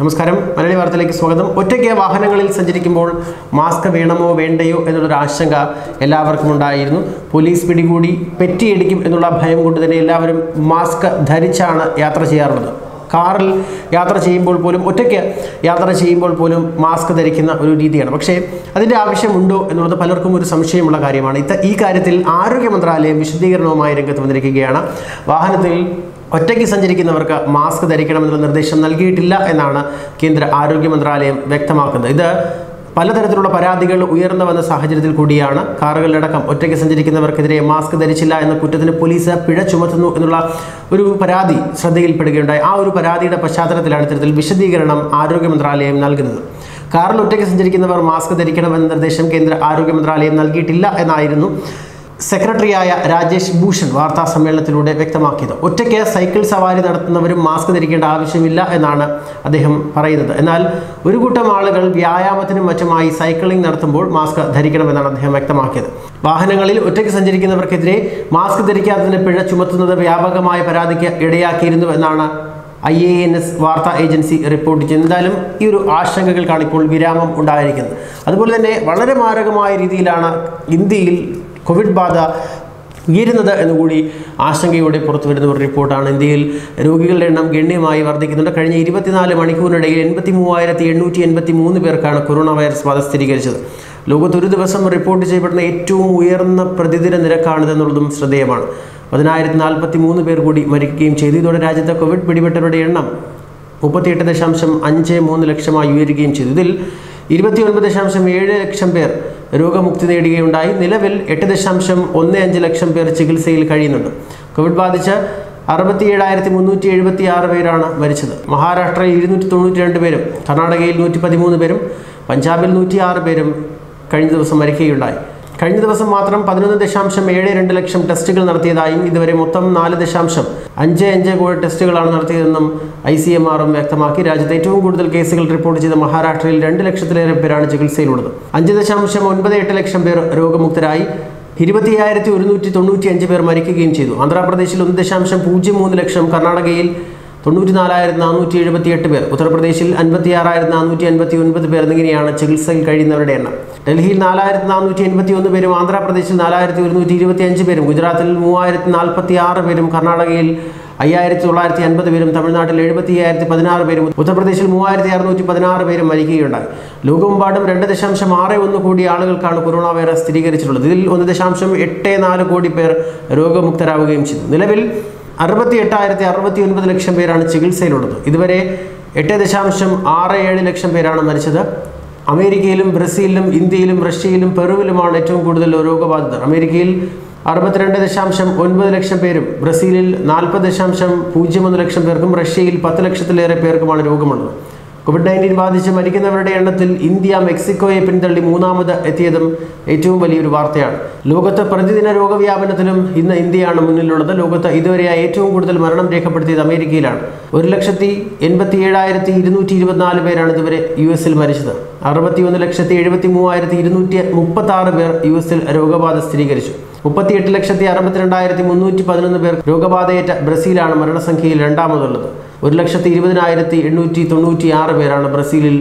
നമസ്കാരം. മലയാളി വാർത്തയിലേക്ക് സ്വാഗതം. ഒറ്റയ്ക്ക് വാഹനങ്ങളിൽ സഞ്ചരിക്കുമ്പോൾ മാസ്ക് വേണമോ വേണ്ടയോ എന്നുള്ളൊരു ആശങ്ക എല്ലാവർക്കും ഉണ്ടായിരുന്നു. പോലീസ് പിടികൂടി പെറ്റിയടിക്കും എന്നുള്ള ഭയം കൊണ്ട് തന്നെ എല്ലാവരും മാസ്ക് ധരിച്ചാണ് യാത്ര ചെയ്യാറുള്ളത്. കാറിൽ യാത്ര ചെയ്യുമ്പോൾ പോലും ഒറ്റയ്ക്ക് യാത്ര ചെയ്യുമ്പോൾ പോലും മാസ്ക് ധരിക്കുന്ന ഒരു രീതിയാണ്. പക്ഷേ അതിന്റെ ആവശ്യമുണ്ടോ എന്നുള്ളത് പലർക്കും ഒരു സംശയമുള്ള കാര്യമാണ്. ഇത്ത ഈ കാര്യത്തിൽ ആരോഗ്യ മന്ത്രാലയം വിശദീകരണവുമായി രംഗത്ത് വന്നിരിക്കുകയാണ്. വാഹനത്തിൽ ഒറ്റയ്ക്ക് സഞ്ചരിക്കുന്നവർക്ക് മാസ്ക് ധരിക്കണമെന്നുള്ള നിർദ്ദേശം നൽകിയിട്ടില്ല എന്നാണ് കേന്ദ്ര ആരോഗ്യ മന്ത്രാലയം വ്യക്തമാക്കുന്നത്. ഇത് പലതരത്തിലുള്ള പരാതികൾ ഉയർന്നു വന്ന സാഹചര്യത്തിൽ കൂടിയാണ്. കാറുകളിലടക്കം ഒറ്റയ്ക്ക് സഞ്ചരിക്കുന്നവർക്കെതിരെ മാസ്ക് ധരിച്ചില്ല എന്ന കുറ്റത്തിന് പോലീസ് പിഴ ചുമത്തുന്നു എന്നുള്ള ഒരു പരാതി ശ്രദ്ധയിൽപ്പെടുകയുണ്ടായി. ആ ഒരു പരാതിയുടെ പശ്ചാത്തലത്തിലാണ് ഇത്തരത്തിൽ വിശദീകരണം ആരോഗ്യ മന്ത്രാലയം നൽകുന്നത്. കാറിൽ ഒറ്റയ്ക്ക് സഞ്ചരിക്കുന്നവർ മാസ്ക് ധരിക്കണമെന്ന നിർദ്ദേശം കേന്ദ്ര ആരോഗ്യ മന്ത്രാലയം നൽകിയിട്ടില്ല എന്നായിരുന്നു സെക്രട്ടറിയായ രാജേഷ് ഭൂഷൺ വാർത്താ സമ്മേളനത്തിലൂടെ വ്യക്തമാക്കിയത്. ഒറ്റയ്ക്ക് സൈക്കിൾ സവാരി നടത്തുന്നവരും മാസ്ക് ധരിക്കേണ്ട ആവശ്യമില്ല എന്നാണ് അദ്ദേഹം പറയുന്നത്. എന്നാൽ ഒരു കൂട്ടം ആളുകൾ വ്യായാമത്തിനും മറ്റുമായി സൈക്ലിംഗ് നടത്തുമ്പോൾ മാസ്ക് ധരിക്കണമെന്നാണ് അദ്ദേഹം വ്യക്തമാക്കിയത്. വാഹനങ്ങളിൽ ഒറ്റയ്ക്ക് സഞ്ചരിക്കുന്നവർക്കെതിരെ മാസ്ക് ധരിക്കാത്തതിന് പിഴ ചുമത്തുന്നത് വ്യാപകമായ പരാതിക്ക് ഇടയാക്കിയിരുന്നു എന്നാണ് ഐ എ എൻ എസ് വാർത്താ ഏജൻസി റിപ്പോർട്ട് ചെയ്യുന്നത്. എന്തായാലും ഈ ഒരു ആശങ്കകൾക്കാണ് ഇപ്പോൾ വിരാമം ഉണ്ടായിരിക്കുന്നത്. അതുപോലെ തന്നെ വളരെ മാരകമായ രീതിയിലാണ് ഇന്ത്യയിൽ കോവിഡ് ബാധ ഉയരുന്നത് എന്നുകൂടി ആശങ്കയോടെ പുറത്തു വരുന്ന ഒരു റിപ്പോർട്ടാണ്. ഇന്ത്യയിൽ രോഗികളുടെ എണ്ണം ഗണ്യമായി വർദ്ധിക്കുന്നുണ്ട്. കഴിഞ്ഞ ഇരുപത്തിനാല് മണിക്കൂറിനിടയിൽ എൺപത്തി മൂവായിരത്തി എണ്ണൂറ്റി എൺപത്തി മൂന്ന് പേർക്കാണ് കൊറോണ വൈറസ് ബാധ സ്ഥിരീകരിച്ചത്. ലോകത്ത് ഒരു ദിവസം റിപ്പോർട്ട് ചെയ്യപ്പെടുന്ന ഏറ്റവും ഉയർന്ന പ്രതിദിന നിരക്കാണിതെന്നുള്ളതും ശ്രദ്ധേയമാണ്. പതിനായിരത്തി നാൽപ്പത്തി മൂന്ന് പേർ കൂടി മരിക്കുകയും ചെയ്തു. ഇതോടെ രാജ്യത്തെ കോവിഡ് പിടിപെട്ടവരുടെ എണ്ണം മുപ്പത്തിയെട്ട് ദശാംശം അഞ്ച് മൂന്ന് ലക്ഷമായി ഉയരുകയും ചെയ്തു. ഇതിൽ ഇരുപത്തിയൊൻപത് ദശാംശം ഏഴ് ലക്ഷം പേർ രോഗമുക്തി നേടുകയുണ്ടായി. നിലവിൽ എട്ട് ദശാംശം ഒന്ന് അഞ്ച് ലക്ഷം പേർ ചികിത്സയിൽ കഴിയുന്നുണ്ട്. കോവിഡ് ബാധിച്ച് അറുപത്തി ഏഴായിരത്തി മുന്നൂറ്റി എഴുപത്തി ആറ് പേരാണ് മരിച്ചത്. മഹാരാഷ്ട്രയിൽ ഇരുന്നൂറ്റി തൊണ്ണൂറ്റി രണ്ട് പേരും കർണാടകയിൽ നൂറ്റി പതിമൂന്ന് പേരും പഞ്ചാബിൽ നൂറ്റി ആറ് പേരും കഴിഞ്ഞ ദിവസം മരിക്കുകയുണ്ടായി. കഴിഞ്ഞ ദിവസം മാത്രം പതിനൊന്ന് ദശാംശം ഏഴ് രണ്ട് ലക്ഷം ടെസ്റ്റുകൾ നടത്തിയതായും ഇതുവരെ മൊത്തം നാല് ദശാംശം അഞ്ച് അഞ്ച് കോടി ടെസ്റ്റുകളാണ് നടത്തിയതെന്നും ഐ സി എം ആറും വ്യക്തമാക്കി. രാജ്യത്ത് ഏറ്റവും കൂടുതൽ കേസുകൾ റിപ്പോർട്ട് ചെയ്ത മഹാരാഷ്ട്രയിൽ രണ്ട് ലക്ഷത്തിലേറെ പേരാണ് ചികിത്സയിലുള്ളത്. അഞ്ച് ദശാംശം ഒൻപത് എട്ട് ലക്ഷം പേർ രോഗമുക്തരായി. ഇരുപത്തി അയ്യായിരത്തി ഒരുന്നൂറ്റി തൊണ്ണൂറ്റി അഞ്ച് പേർ മരിക്കുകയും ചെയ്തു. ആന്ധ്രാപ്രദേശിൽ ഒന്ന് ദശാംശം പൂജ്യം മൂന്ന് ലക്ഷം കർണാടകയിൽ തൊണ്ണൂറ്റി നാലായിരത്തി നാനൂറ്റി എഴുപത്തി എട്ട് പേർ ഉത്തർപ്രദേശിൽ അൻപത്തി ആറായിരത്തി നാനൂറ്റി അൻപത്തി ഒൻപത് പേർ എന്നിങ്ങനെയാണ് ചികിത്സയിൽ കഴിയുന്നവരുടെ എണ്ണം. ഡൽഹിയിൽ നാലായിരത്തി നാനൂറ്റി എൺപത്തി ഒന്ന് പേരും ആന്ധ്രാപ്രദേശിൽ നാലായിരത്തി ഒരുന്നൂറ്റി ഇരുപത്തി അഞ്ച് പേരും ഗുജറാത്തിൽ മൂവായിരത്തി നാൽപ്പത്തി ആറ് പേരും കർണാടകയിൽ അയ്യായിരത്തി തൊള്ളായിരത്തി അൻപത് പേരും തമിഴ്നാട്ടിൽ എഴുപത്തി അയ്യായിരത്തി പതിനാറ് പേരും ഉത്തർപ്രദേശിൽ മൂവായിരത്തി അറുന്നൂറ്റി പതിനാറ് പേരും മരിക്കുകയുണ്ടായി. ലോകമെമ്പാടും രണ്ട് ദശാംശം ആറ് ഒന്ന് കോടി ആളുകൾക്കാണ് കൊറോണ വൈറസ് സ്ഥിരീകരിച്ചിട്ടുള്ളത്. ഇതിൽ ഒന്ന് ദശാംശം എട്ട് നാല് കോടി പേർ രോഗമുക്തരാകുകയും ചെയ്തു. നിലവിൽ അറുപത്തി എട്ടായിരത്തി അറുപത്തി ഒൻപത് ലക്ഷം പേരാണ് ചികിത്സയിലുള്ളത്. ഇതുവരെ എട്ട് ദശാംശം ആറ് ഏഴ് ലക്ഷം പേരാണ് മരിച്ചത്. അമേരിക്കയിലും ബ്രസീലിലും ഇന്ത്യയിലും റഷ്യയിലും പെറുവിലുമാണ് ഏറ്റവും കൂടുതൽ രോഗബാധിതർ. അമേരിക്കയിൽ അറുപത്തിരണ്ട് ദശാംശം ഒൻപത് ലക്ഷം പേരും ബ്രസീലിൽ നാൽപ്പത് ദശാംശം പൂജ്യം ഒന്ന് ലക്ഷം പേർക്കും റഷ്യയിൽ പത്ത് ലക്ഷത്തിലേറെ പേർക്കുമാണ് രോഗമുള്ളത്. കോവിഡ് നയന്റീൻ ബാധിച്ച് മരിക്കുന്നവരുടെ എണ്ണത്തിൽ ഇന്ത്യ മെക്സിക്കോയെ പിന്തള്ളി മൂന്നാമത് എത്തിയതും ഏറ്റവും വലിയൊരു വാർത്തയാണ്. ലോകത്ത് പ്രതിദിന രോഗവ്യാപനത്തിലും ഇന്ന് ഇന്ത്യയാണ് മുന്നിലുള്ളത്. ലോകത്ത് ഇതുവരെയായി ഏറ്റവും കൂടുതൽ മരണം രേഖപ്പെടുത്തിയത് അമേരിക്കയിലാണ്. ഒരു ലക്ഷത്തി എൺപത്തി ഏഴായിരത്തി ഇരുന്നൂറ്റി ഇരുപത്തിനാല് പേരാണ് ഇതുവരെ യു എസിൽ മരിച്ചത്. അറുപത്തിയൊന്ന് ലക്ഷത്തി എഴുപത്തി മൂവായിരത്തി ഇരുന്നൂറ്റി മുപ്പത്തി ആറ് പേർ യു എസിൽ രോഗബാധ സ്ഥിരീകരിച്ചു. മുപ്പത്തിയെട്ട് ലക്ഷത്തി അറുപത്തിരണ്ടായിരത്തി മുന്നൂറ്റി പതിനൊന്ന് പേർ രോഗബാധയേറ്റ ബ്രസീലാണ് മരണസംഖ്യയിൽ രണ്ടാമതുള്ളത്. ഒരു ലക്ഷത്തി ഇരുപതിനായിരത്തി എണ്ണൂറ്റി തൊണ്ണൂറ്റി ആറ് പേരാണ് ബ്രസീലിൽ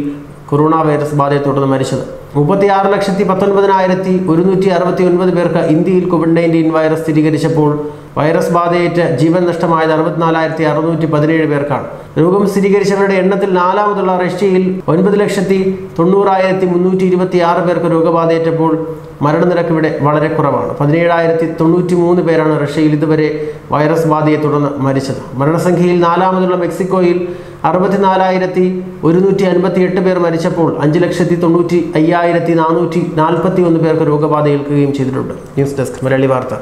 കൊറോണ വൈറസ് ബാധയെ തുടർന്ന് മരിച്ചത്. മുപ്പത്തി ആറ് ലക്ഷത്തി പത്തൊൻപതിനായിരത്തി ഒരുന്നൂറ്റി അറുപത്തി ഒൻപത് പേർക്ക് ഇന്ത്യയിൽ കോവിഡ് നയന്റീൻ വൈറസ് സ്ഥിരീകരിച്ചപ്പോൾ വൈറസ് ബാധയേറ്റ് ജീവൻ നഷ്ടമായത് അറുപത്തിനാലായിരത്തി അറുന്നൂറ്റി പതിനേഴ് പേർക്കാണ്. രോഗം സ്ഥിരീകരിച്ചവരുടെ എണ്ണത്തിൽ നാലാമതുള്ള റഷ്യയിൽ ഒൻപത് ലക്ഷത്തി തൊണ്ണൂറായിരത്തി മുന്നൂറ്റി ഇരുപത്തി ആറ് പേർക്ക് രോഗബാധയേറ്റപ്പോൾ മരണനിരക്ക് ഇവിടെ വളരെ കുറവാണ്. പതിനേഴായിരത്തി തൊണ്ണൂറ്റി മൂന്ന് പേരാണ് റഷ്യയിൽ ഇതുവരെ വൈറസ് ബാധയെ തുടർന്ന് മരിച്ചത്. മരണസംഖ്യയിൽ നാലാമതുള്ള മെക്സിക്കോയിൽ അറുപത്തിനാലായിരത്തി ഒരുന്നൂറ്റി അൻപത്തി എട്ട് പേർ മരിച്ചപ്പോൾ അഞ്ച് ലക്ഷത്തി തൊണ്ണൂറ്റി അയ്യായിരത്തി നാനൂറ്റി നാൽപ്പത്തി ഒന്ന് പേർക്ക് രോഗബാധ ഏൽക്കുകയും ചെയ്തിട്ടുണ്ട്. ന്യൂസ് ഡെസ്ക് മലയാളി വാർത്ത.